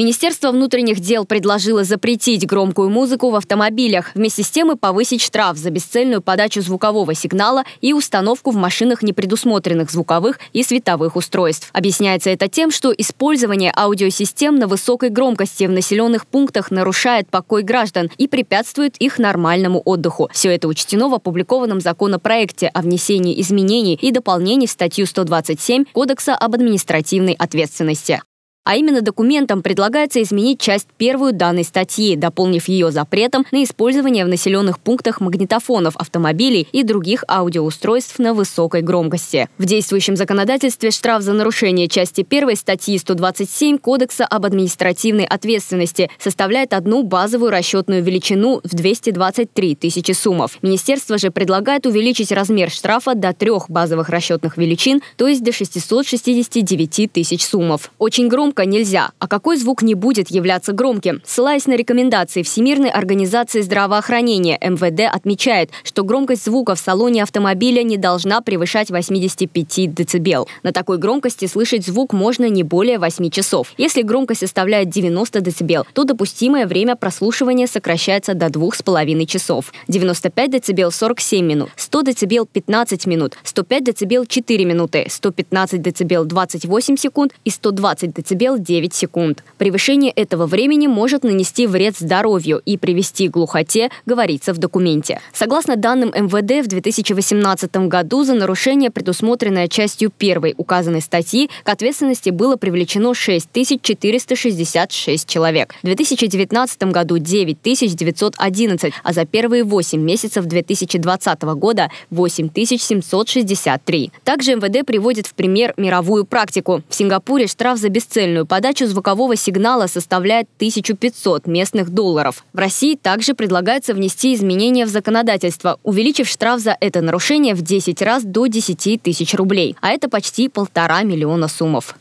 Министерство внутренних дел предложило запретить громкую музыку в автомобилях, вместе с тем и повысить штраф за бесцельную подачу звукового сигнала и установку в машинах непредусмотренных звуковых и световых устройств. Объясняется это тем, что использование аудиосистем на высокой громкости в населенных пунктах нарушает покой граждан и препятствует их нормальному отдыху. Все это учтено в опубликованном законопроекте о внесении изменений и дополнений в статью 127 Кодекса об административной ответственности. А именно документом предлагается изменить часть первую данной статьи, дополнив ее запретом на использование в населенных пунктах магнитофонов автомобилей и других аудиоустройств на высокой громкости. В действующем законодательстве штраф за нарушение части первой статьи 127 Кодекса об административной ответственности составляет одну базовую расчетную величину в 223 тысячи суммов. Министерство же предлагает увеличить размер штрафа до трех базовых расчетных величин, то есть до 669 тысяч суммов. Очень громко громко нельзя. А какой звук не будет являться громким? Ссылаясь на рекомендации Всемирной организации здравоохранения, МВД отмечает, что громкость звука в салоне автомобиля не должна превышать 85 дБ. На такой громкости слышать звук можно не более 8 часов. Если громкость составляет 90 дБ, то допустимое время прослушивания сокращается до 2,5 часов. 95 дБ – 47 минут, 100 дБ – 15 минут, 105 дБ – 4 минуты, 115 дБ – 28 секунд и 120 дБ дБ 9 секунд. Превышение этого времени может нанести вред здоровью и привести к глухоте, говорится в документе. Согласно данным МВД, в 2018 году за нарушение, предусмотренное частью первой указанной статьи, к ответственности было привлечено 6466 человек. В 2019 году 9911, а за первые 8 месяцев 2020 года 8763. Также МВД приводит в пример мировую практику. В Сингапуре штраф за бесцельную Цельную подачу звукового сигнала составляет 1500 местных долларов. В России также предлагается внести изменения в законодательство, увеличив штраф за это нарушение в 10 раз до 10 тысяч рублей. А это почти полтора миллиона суммов.